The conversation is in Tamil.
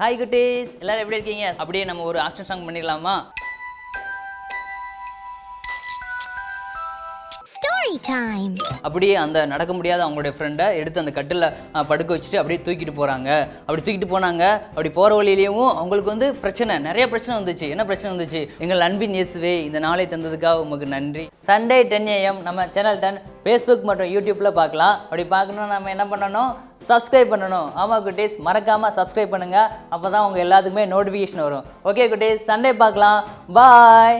ஹாய் குட்டீஸ். எல்லாரும் எப்படி இருக்கீங்க? அப்படியே நம்ம ஒரு ஆக்ஷன் சாங் பண்ணிடலாமா? அப்படியே அந்த நடக்க முடியாத அவங்களுடைய ஃப்ரெண்டை எடுத்து அந்த கட்டில் படுக்க வச்சுட்டு அப்படியே தூக்கிட்டு போகிறாங்க அப்படி தூக்கிட்டு போனாங்க. அப்படி போகிற வழியிலையும் அவங்களுக்கு வந்து பிரச்சனை நிறைய பிரச்சனை வந்துச்சு. என்ன பிரச்சனை வந்துச்சு? எங்கள் அன்பின் இயேசுவே இந்த நாளை தந்ததுக்காக உமக்கு நன்றி. சண்டே டென் ஏஎம் நம்ம சேனல் டென் ஃபேஸ்புக் மற்றும் யூடியூப்பில் பார்க்கலாம். அப்படி பார்க்கணும் நம்ம என்ன பண்ணணும்? சப்ஸ்கிரைப் பண்ணணும். ஆமாம் குட்டீஸ் மறக்காமல் சப்ஸ்கிரைப் பண்ணுங்கள் அப்போ தான் உங்கள் எல்லாத்துக்குமே நோட்டிஃபிகேஷன் வரும். ஓகே குட்டீஸ் சண்டே பார்க்கலாம். பாய்